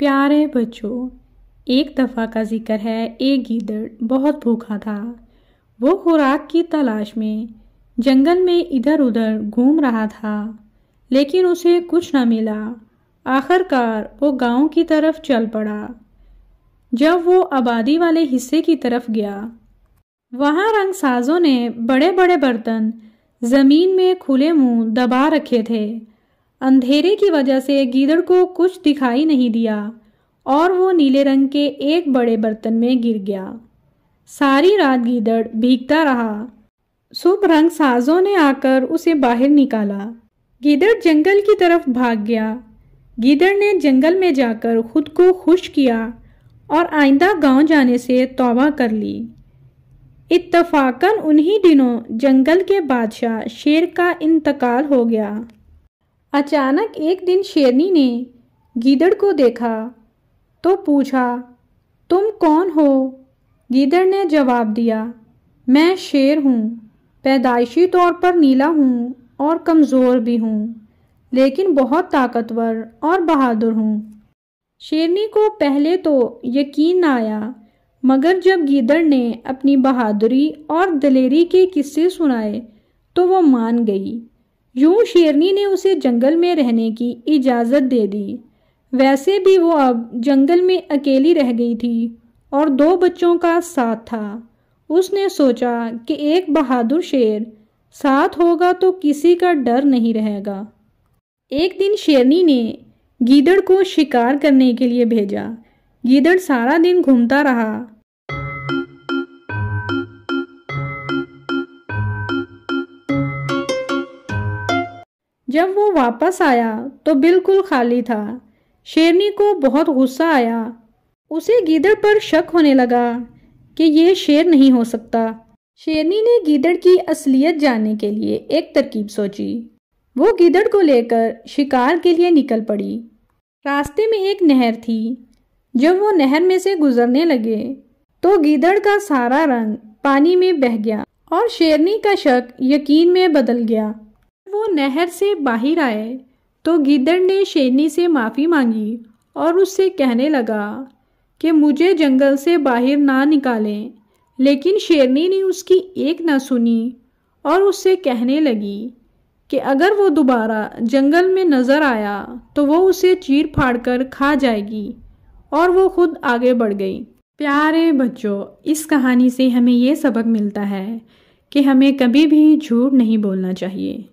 प्यारे बच्चों, एक दफ़ा का ज़िक्र है, एक गीदड़ बहुत भूखा था। वो खुराक की तलाश में, जंगल में इधर उधर घूम रहा था, लेकिन उसे कुछ न मिला। आखिरकार वो गाँव की तरफ़ चल पड़ा, जब वो आबादी वाले हिस्से की तरफ़ गया। वहाँ रंगसाजों ने बड़े बड़े बर्तन ज़मीन में खुले मुँह दबा रखे थे। अंधेरे की वजह से गीदड़ को कुछ दिखाई नहीं दिया, और वो नीले रंग के एक बड़े बर्तन में गिर गया। सारी रात गीदड़ भीगता रहा। सुबह रंग साजों ने आकर उसे बाहर निकाला। गीदड़ जंगल की तरफ़ भाग गया। गीदड़ ने जंगल में जाकर खुद को खुश किया और आइंदा गाँव जाने से तौबा कर ली। इत्तफाकन उन्हीं दिनों जंगल के बादशाह शेर का इंतकाल हो गया। अचानक एक दिन शेरनी ने गीदड़ को देखा तो पूछा, तुम कौन हो? गीदड़ ने जवाब दिया, मैं शेर हूँ, पैदाइशी तौर पर नीला हूँ और कमज़ोर भी हूँ, लेकिन बहुत ताकतवर और बहादुर हूँ। शेरनी को पहले तो यकीन न आया, मगर जब गीदड़ ने अपनी बहादुरी और दलेरी के किस्से सुनाए तो वो मान गई। यूँ शेरनी ने उसे जंगल में रहने की इजाज़त दे दी। वैसे भी वो अब जंगल में अकेली रह गई थी और दो बच्चों का साथ था। उसने सोचा कि एक बहादुर शेर साथ होगा तो किसी का डर नहीं रहेगा। एक दिन शेरनी ने गीदड़ को शिकार करने के लिए भेजा। गीदड़ सारा दिन घूमता रहा जब वो वापस आया तो बिल्कुल खाली था। शेरनी को बहुत गुस्सा आया। उसे गीदड़ पर शक होने लगा कि ये शेर नहीं हो सकता। शेरनी ने गीदड़ की असलियत जानने के लिए एक तरकीब सोची। वो गीदड़ को लेकर शिकार के लिए निकल पड़ी। रास्ते में एक नहर थी। जब वो नहर में से गुजरने लगे तो गीदड़ का सारा रंग पानी में बह गया और शेरनी का शक यकीन में बदल गया। वो नहर से बाहर आए तो गिदड़ ने शेरनी से माफ़ी मांगी और उससे कहने लगा कि मुझे जंगल से बाहर ना निकालें। लेकिन शेरनी ने उसकी एक ना सुनी और उससे कहने लगी कि अगर वो दोबारा जंगल में नज़र आया तो वो उसे चीर फाड़ कर खा जाएगी और वो खुद आगे बढ़ गई। प्यारे बच्चों, इस कहानी से हमें ये सबक मिलता है कि हमें कभी भी झूठ नहीं बोलना चाहिए।